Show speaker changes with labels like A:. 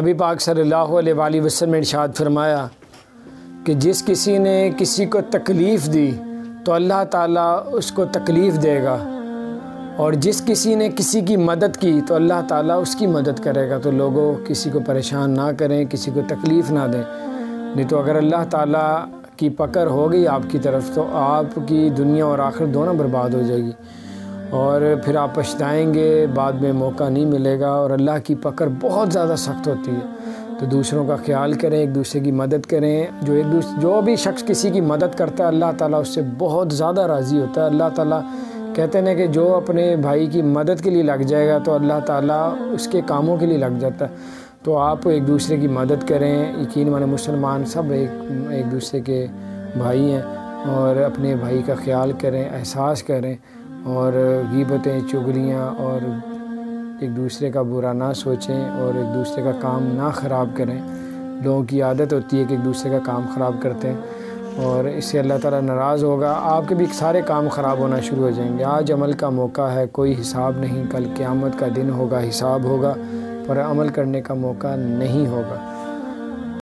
A: نبی پاک صلی اللہ علیہ وآلہ وسلم نے ارشاد فرمایا کہ جس کسی نے کسی کو تکلیف دی تو اللہ تعالیٰ اس کو تکلیف دے گا اور جس کسی نے کسی کی مدد کی تو اللہ تعالیٰ اس کی مدد کرے گا تو لوگوں کسی کو پریشان نہ کریں، کسی کو تکلیف نہ دیں۔ نہیں تو اگر اللہ تعالیٰ کی پکڑ ہو گئی آپ کی طرف تو آپ کی دنیا اور آخر دونوں برباد ہو جائے گی۔ اور پھر آپ پچھتائیں گے، بعد میں موقع نہیں ملے گا اور اللہ کی پکڑ بہت زیادہ سخت ہوتی ہے۔ تو دوسروں کا خیال کریں، ایک دوسرے کی مدد کریں۔ جو ایک دوسرے جو بھی شخص کسی کی مدد کرتا ہے، اللہ تعالیٰ اس سے بہت زیادہ راضی ہوتا ہے۔ اللہ تعالیٰ کہتے ہیں کہ جو اپنے بھائی کی مدد کے لیے لگ جائے گا تو اللہ تعالیٰ اس کے کاموں کے لیے لگ جاتا ہے۔ تو آپ ایک دوسرے کی مدد کریں۔ یقین مانے مسلمان سب ایک ایک دوسرے کے بھائی ہیں اور اپنے بھائی کا خیال کریں، احساس کریں۔ اور غیبتیں، چگلیاں اور ایک دوسرے کا برا نہ سوچیں اور ایک دوسرے کا کام نہ خراب کریں۔ لوگوں کی عادت ہوتی ہے کہ ایک دوسرے کا کام خراب کرتے ہیں اور اس سے اللہ تعالیٰ ناراض ہوگا۔ آپ کے بھی سارے کام خراب ہونا شروع ہو جائیں گے۔ آج عمل کا موقع ہے، کوئی حساب نہیں۔ کل قیامت کا دن ہوگا، حساب ہوگا، پر عمل کرنے کا موقع نہیں ہوگا۔